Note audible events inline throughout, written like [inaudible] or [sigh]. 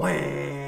Wham!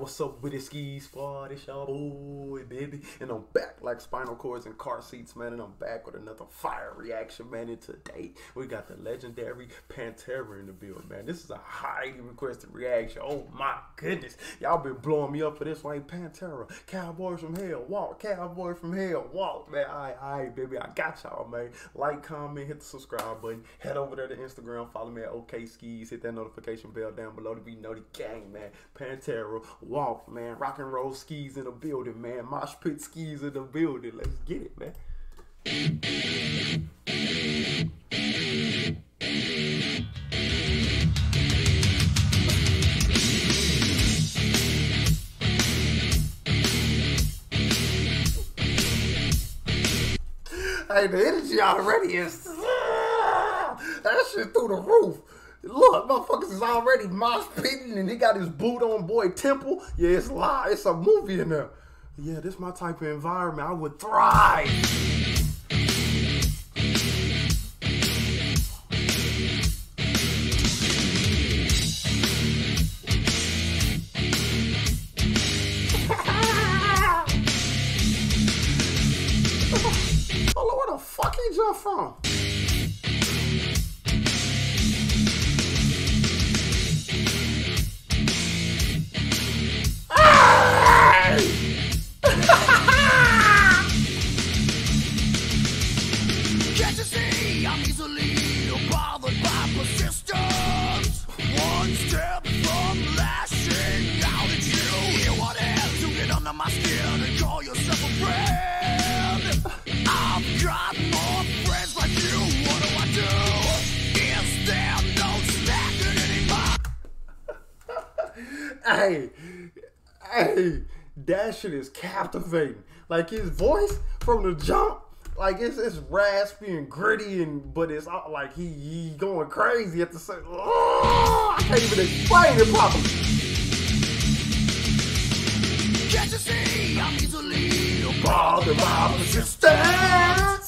What's up with the Sceez squad? It's your boy, baby. And I'm back like spinal cords and car seats, man. And I'm back with another fire reaction, man. And today we got the legendary Pantera in the build, man. This is a highly requested reaction. Oh my goodness. Y'all been blowing me up for this one. Pantera, Cowboys from Hell, walk. Cowboy from Hell, walk, man. Alright, alright, baby. I got y'all, man. Like, comment, hit the subscribe button. Head over there to Instagram. Follow me at OK Sceez. Hit that notification bell down below to be the gang, man. Pantera, walk, man. Rock and roll Sceez in the building, man. Mosh pit Sceez in the building. Let's get it, man. Hey, the energy already is [laughs] that shit through the roof. Look, motherfuckers is already mosh pitting and he got his boot on boy Temple. Yeah, it's live. It's a movie in there. Yeah, this my type of environment. I would thrive. Hey, that shit is captivating. Like his voice from the jump, like it's it's raspy and gritty, and but it's all, like he he going crazy at the same. Oh, I can't even explain it properly. Can't you see I'm easily Bothered by persistence,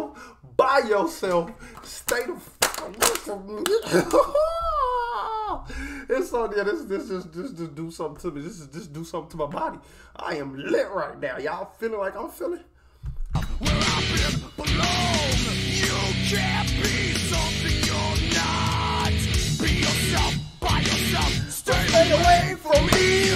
yourself, by yourself, stay the fuck away [laughs] it's on yeah, this this just this just do something to me. This is just do something to my body. I am lit right now. Y'all feeling like I'm feeling? belong. You can't be something you're not. Be yourself, by yourself. Stay, Stay away from me.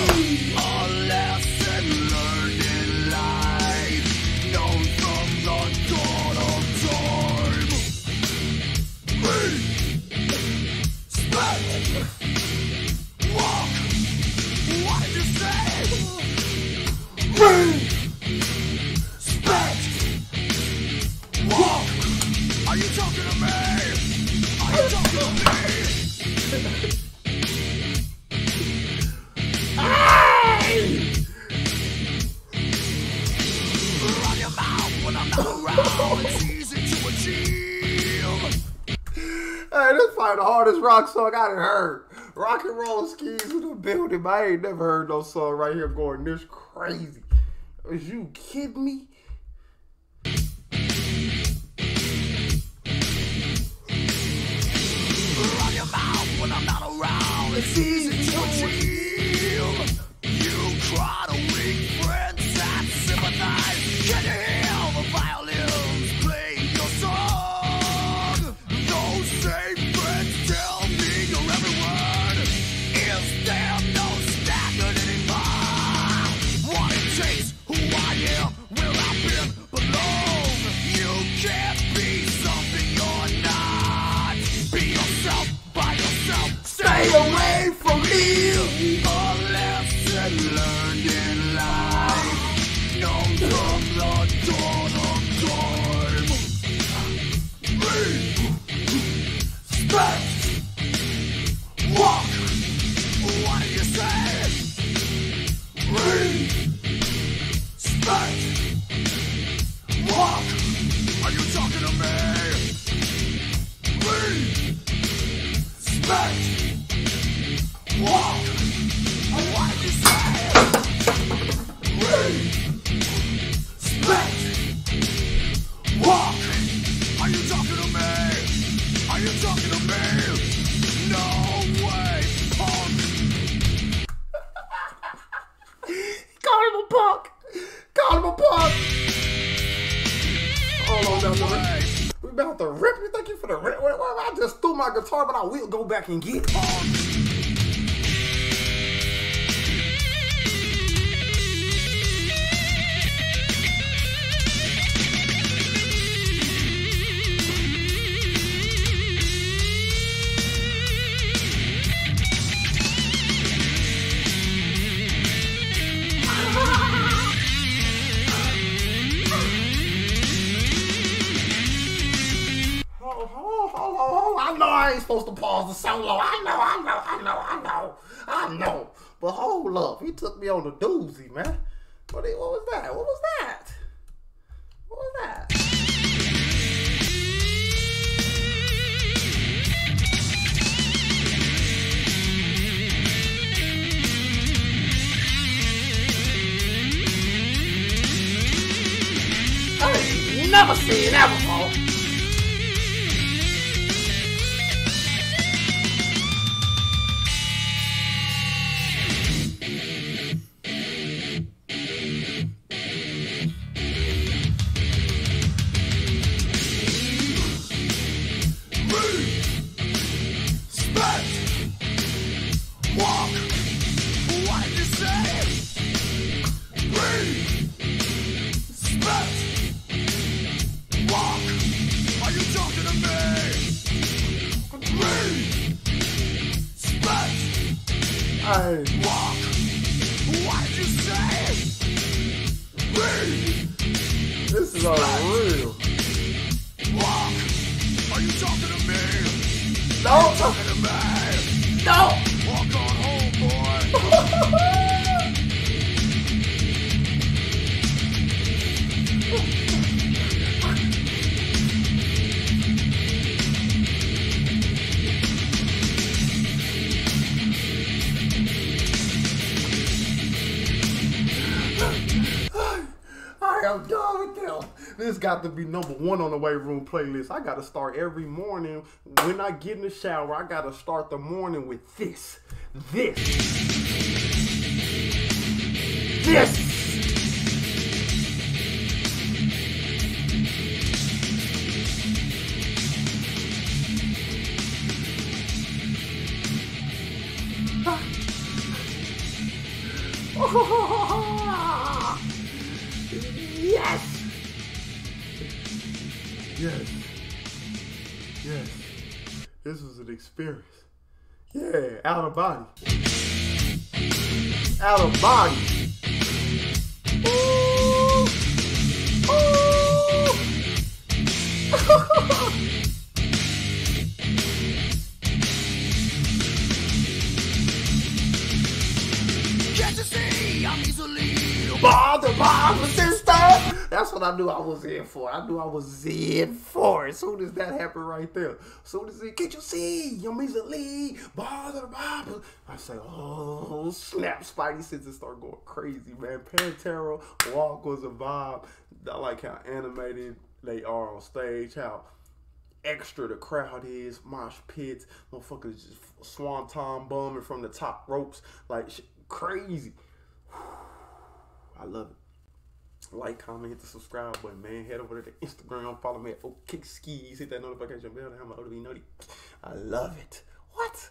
Probably the hardest rock song I done heard. Rock and roll Sceez in the building. I ain't never heard no song right here going this crazy. Is you kidding me? Your mouth when I'm not around. It's easy yourself. Hold on, down We about to rip. You think you finna rip? Wait, wait, I just threw my guitar, but I will go back and get it. Um, supposed to pause the solo. I know, I know, I know, I know, I know. But hold up, he took me on the doozy, man. What, what was that? What was that? What was that? Never seen that before. Hey. Walk. What you say? This is unreal. Walk. Are you talking This got to be number one on the weight room playlist. I got to start every morning when I get in the shower. I got to start the morning with this, this, this. [laughs] yes. Yes. Yes. This was an experience. Yeah, out of body. Out of body. I knew I was in for. I knew I was in for. As soon as that happened right there. As soon as it, can't you see? I'm easily bother, bother. I say, oh, snap. Spidey senses start going crazy, man. Pantera Walk was a vibe. I like how animated they are on stage, how extra the crowd is, mosh pits, motherfuckers just swanton bombing from the top ropes, like crazy. [sighs] I love it. Like, comment, hit the subscribe button, man. Head over to the Instagram, follow me at OK Sceez, hit that notification bell to have my ODB Nutty. I love it. What?